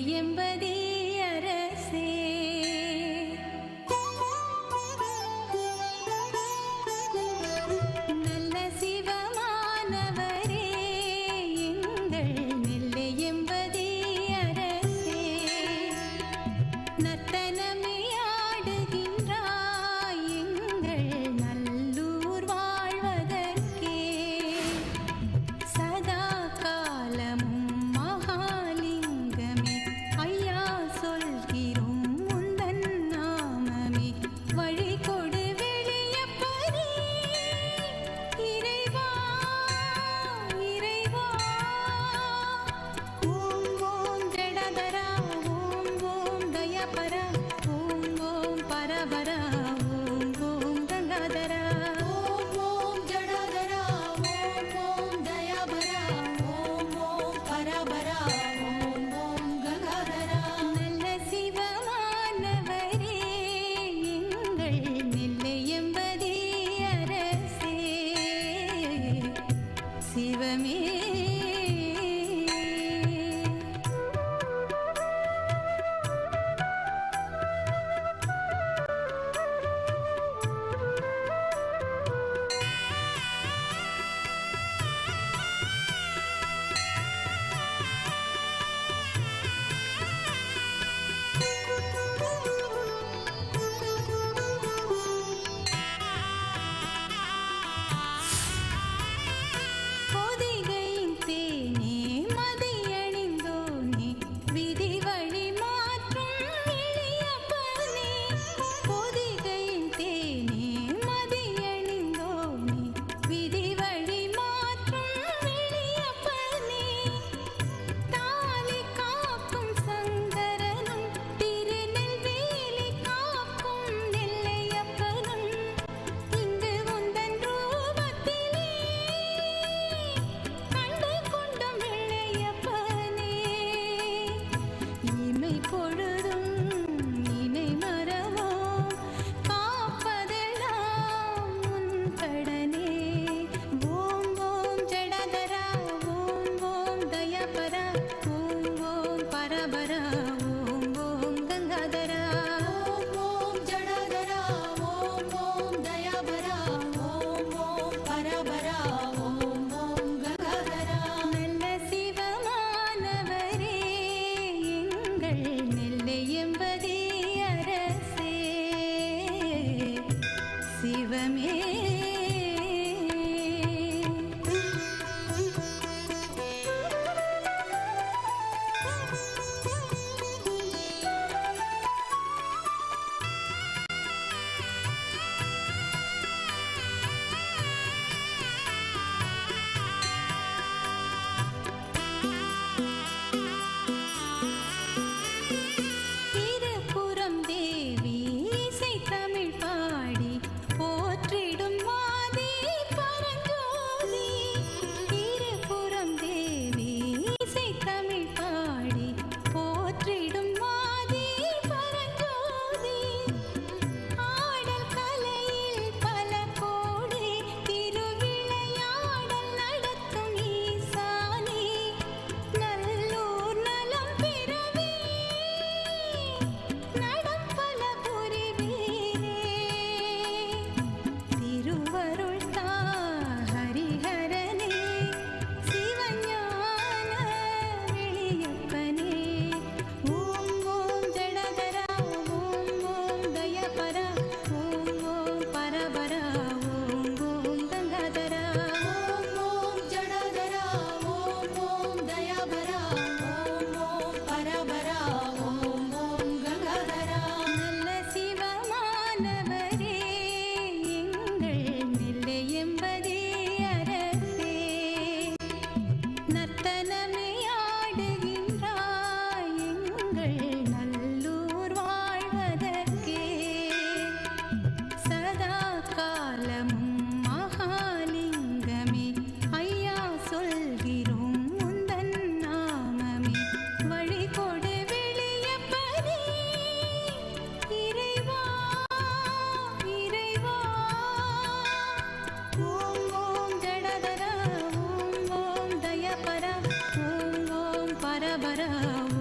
眼泪 रा